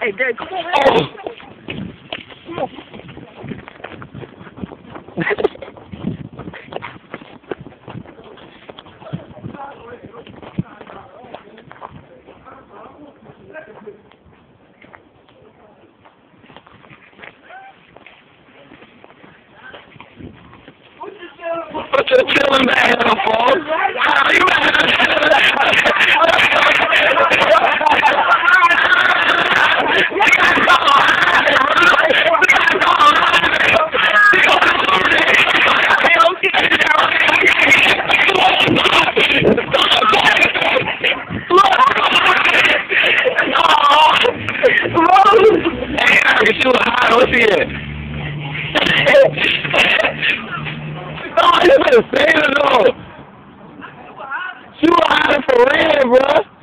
Hey, Dad, come on, man. Come on. Put your chilling back on, I can shoot high. What's he at? Oh, you better save it though. She was hiding for real, bro.